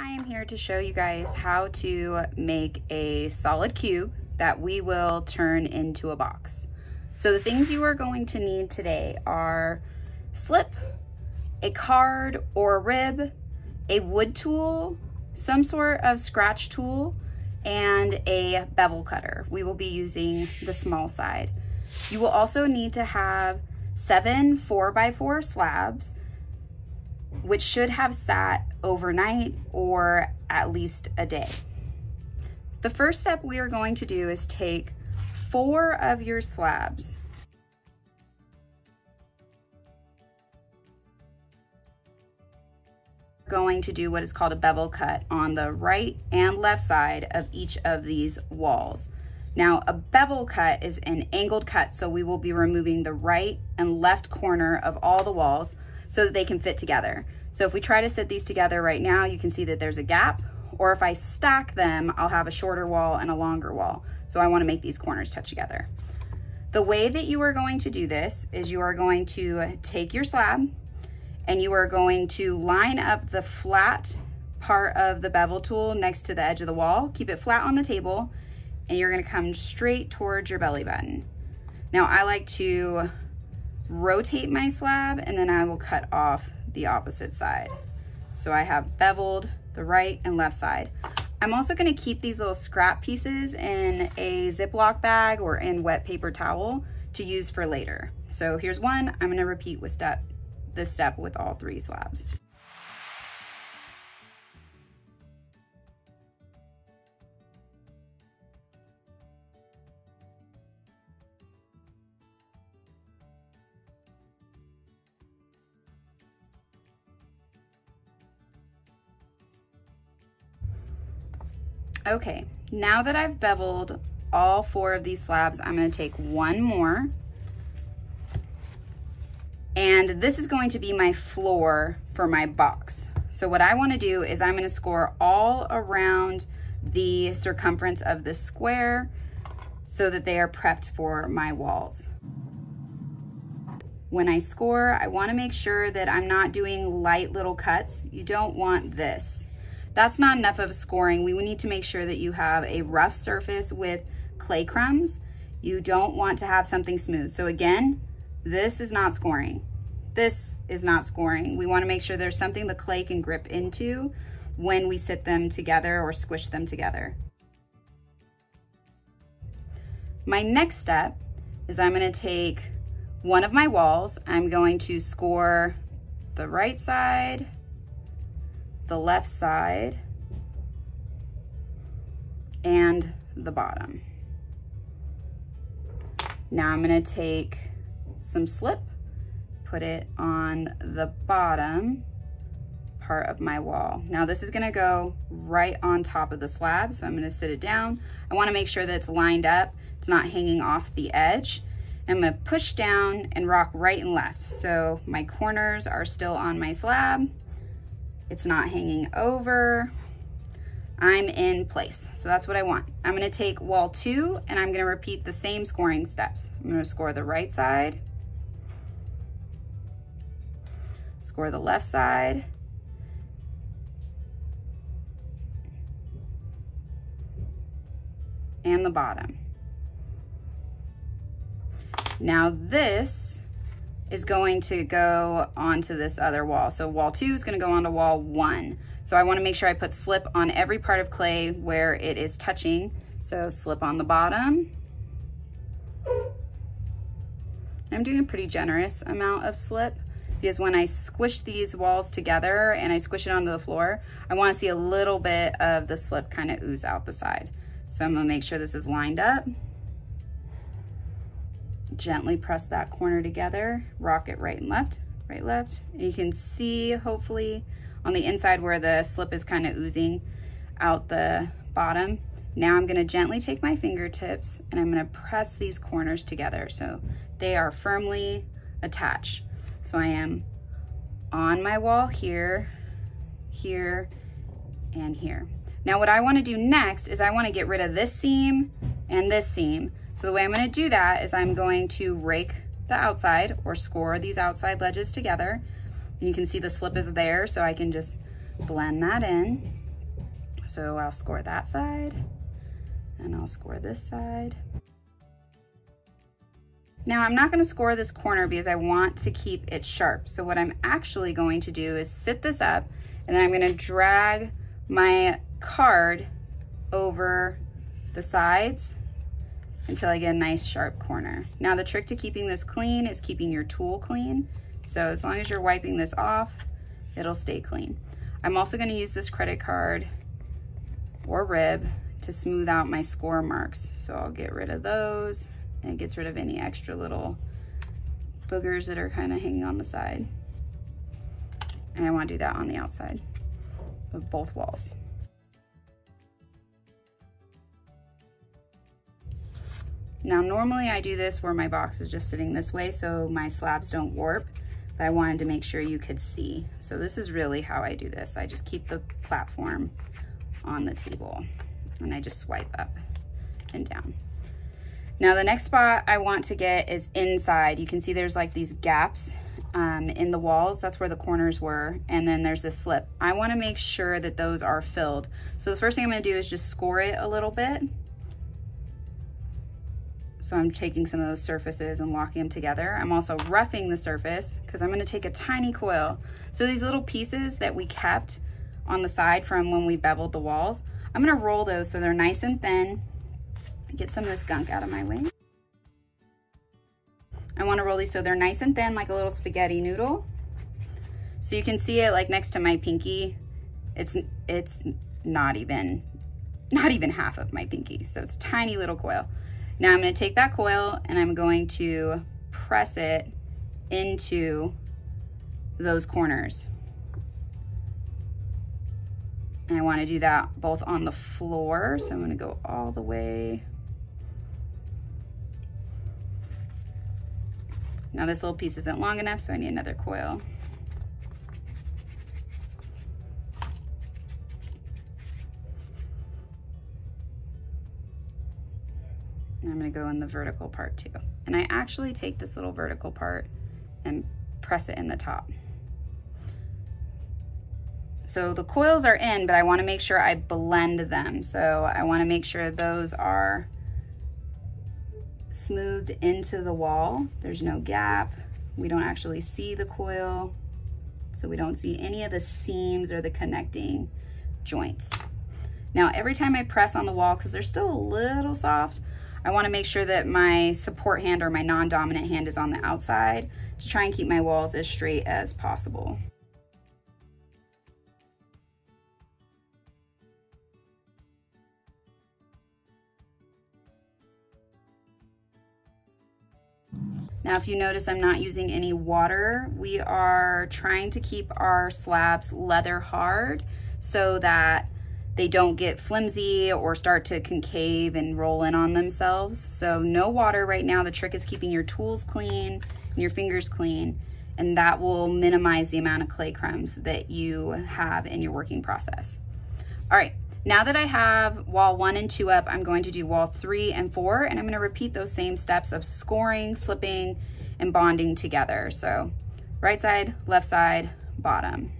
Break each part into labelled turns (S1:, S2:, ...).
S1: I am here to show you guys how to make a solid cube that we will turn into a box. So the things you are going to need today are slip, a card or a rib, a wood tool, some sort of scratch tool, and a bevel cutter. We will be using the small side. You will also need to have seven four by four slabs, which should have sat overnight or at least a day. The first step we are going to do is take four of your slabs going to do what is called a bevel cut on the right and left side of each of these walls. Now a bevel cut is an angled cut, so we will be removing the right and left corner of all the walls so that they can fit together. So if we try to sit these together right now, you can see that there's a gap, or if I stack them, I'll have a shorter wall and a longer wall. So I wanna make these corners touch together. The way that you are going to do this is you are going to take your slab and you are going to line up the flat part of the bevel tool next to the edge of the wall, keep it flat on the table, and you're gonna come straight towards your belly button. Now I like to rotate my slab and then I will cut off the opposite side. So I have beveled the right and left side. I'm also gonna keep these little scrap pieces in a Ziploc bag or in wet paper towel to use for later. So here's one, I'm gonna repeat with step this step with all three slabs. Okay, now that I've beveled all four of these slabs, I'm gonna take one more. And this is going to be my floor for my box. So what I wanna do is I'm gonna score all around the circumference of the square so that they are prepped for my walls. When I score, I wanna make sure that I'm not doing light little cuts. You don't want this. That's not enough of scoring. We need to make sure that you have a rough surface with clay crumbs. You don't want to have something smooth. So again, this is not scoring. This is not scoring. We wanna make sure there's something the clay can grip into when we sit them together or squish them together. My next step is I'm gonna take one of my walls, I'm going to score the right side, the left side, and the bottom. Now I'm gonna take some slip, put it on the bottom part of my wall. Now this is gonna go right on top of the slab, so I'm gonna sit it down. I wanna make sure that it's lined up, it's not hanging off the edge. I'm gonna push down and rock right and left. So my corners are still on my slab. It's not hanging over. I'm in place. So that's what I want. I'm gonna take wall two and I'm gonna repeat the same scoring steps. I'm gonna score the right side, score the left side, and the bottom. Now this is going to go onto this other wall. So wall two is gonna go onto wall one. So I wanna make sure I put slip on every part of clay where it is touching. So slip on the bottom. I'm doing a pretty generous amount of slip because when I squish these walls together and I squish it onto the floor, I wanna see a little bit of the slip kind of ooze out the side. So I'm gonna make sure this is lined up gently press that corner together, rock it right and left, right, left. And you can see, hopefully, on the inside where the slip is kind of oozing out the bottom. Now I'm gonna gently take my fingertips and I'm gonna press these corners together so they are firmly attached. So I am on my wall here, here, and here. Now what I wanna do next is I wanna get rid of this seam and this seam so the way I'm gonna do that is I'm going to rake the outside or score these outside ledges together. And you can see the slip is there, so I can just blend that in. So I'll score that side and I'll score this side. Now I'm not gonna score this corner because I want to keep it sharp. So what I'm actually going to do is sit this up and then I'm gonna drag my card over the sides until I get a nice sharp corner. Now the trick to keeping this clean is keeping your tool clean. So as long as you're wiping this off, it'll stay clean. I'm also gonna use this credit card or rib to smooth out my score marks. So I'll get rid of those and it gets rid of any extra little boogers that are kind of hanging on the side. And I want to do that on the outside of both walls. Now normally I do this where my box is just sitting this way so my slabs don't warp, but I wanted to make sure you could see. So this is really how I do this. I just keep the platform on the table and I just swipe up and down. Now the next spot I want to get is inside. You can see there's like these gaps um, in the walls. That's where the corners were. And then there's this slip. I wanna make sure that those are filled. So the first thing I'm gonna do is just score it a little bit. So I'm taking some of those surfaces and locking them together. I'm also roughing the surface because I'm gonna take a tiny coil. So these little pieces that we kept on the side from when we beveled the walls, I'm gonna roll those so they're nice and thin get some of this gunk out of my way. I wanna roll these so they're nice and thin like a little spaghetti noodle. So you can see it like next to my pinky. It's, it's not even, not even half of my pinky. So it's tiny little coil. Now I'm gonna take that coil and I'm going to press it into those corners. And I wanna do that both on the floor. So I'm gonna go all the way Now this little piece isn't long enough, so I need another coil. I'm gonna go in the vertical part too. And I actually take this little vertical part and press it in the top. So the coils are in, but I wanna make sure I blend them. So I wanna make sure those are smoothed into the wall. There's no gap. We don't actually see the coil. So we don't see any of the seams or the connecting joints. Now, every time I press on the wall, because they're still a little soft, I wanna make sure that my support hand or my non-dominant hand is on the outside to try and keep my walls as straight as possible. Now, if you notice, I'm not using any water. We are trying to keep our slabs leather hard so that they don't get flimsy or start to concave and roll in on themselves. So no water right now. The trick is keeping your tools clean and your fingers clean, and that will minimize the amount of clay crumbs that you have in your working process. All right, now that I have wall one and two up, I'm going to do wall three and four, and I'm gonna repeat those same steps of scoring, slipping, and bonding together. So right side, left side, bottom.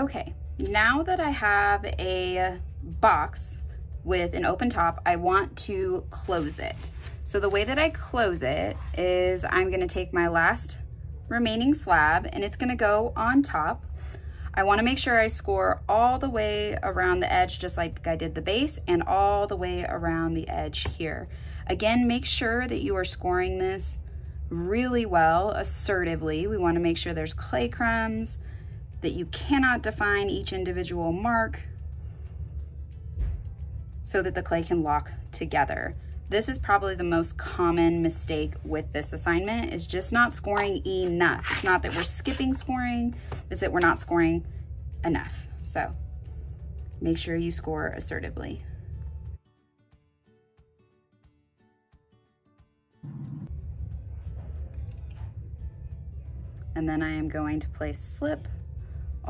S1: Okay, now that I have a box with an open top, I want to close it. So the way that I close it is I'm gonna take my last remaining slab and it's gonna go on top. I wanna make sure I score all the way around the edge just like I did the base and all the way around the edge here. Again, make sure that you are scoring this really well, assertively. We wanna make sure there's clay crumbs, that you cannot define each individual mark so that the clay can lock together. This is probably the most common mistake with this assignment is just not scoring enough. It's not that we're skipping scoring, it's that we're not scoring enough. So make sure you score assertively. And then I am going to place slip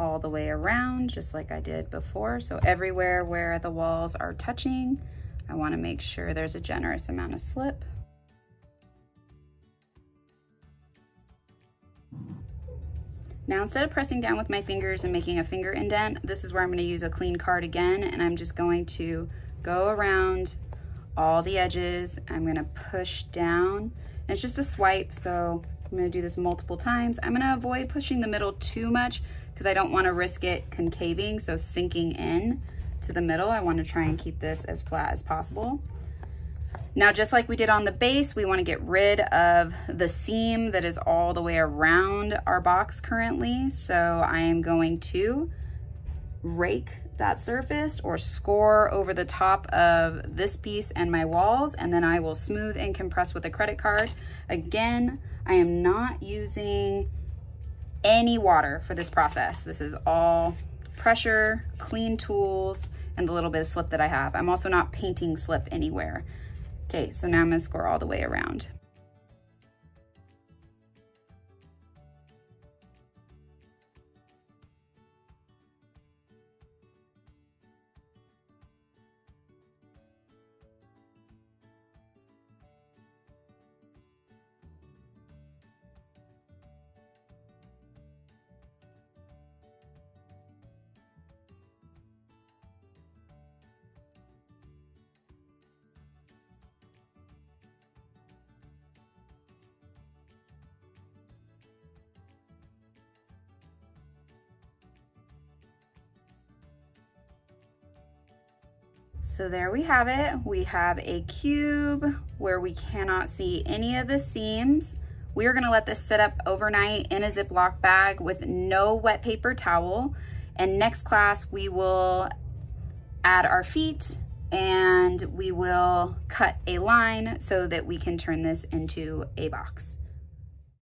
S1: all the way around, just like I did before. So everywhere where the walls are touching, I wanna make sure there's a generous amount of slip. Now, instead of pressing down with my fingers and making a finger indent, this is where I'm gonna use a clean card again, and I'm just going to go around all the edges. I'm gonna push down. It's just a swipe, so I'm gonna do this multiple times. I'm gonna avoid pushing the middle too much because I don't want to risk it concaving, so sinking in to the middle. I want to try and keep this as flat as possible. Now, just like we did on the base, we want to get rid of the seam that is all the way around our box currently. So I am going to rake that surface or score over the top of this piece and my walls, and then I will smooth and compress with a credit card. Again, I am not using any water for this process. This is all pressure, clean tools, and the little bit of slip that I have. I'm also not painting slip anywhere. Okay, so now I'm gonna score all the way around. So there we have it. We have a cube where we cannot see any of the seams. We are gonna let this sit up overnight in a Ziploc bag with no wet paper towel. And next class, we will add our feet and we will cut a line so that we can turn this into a box.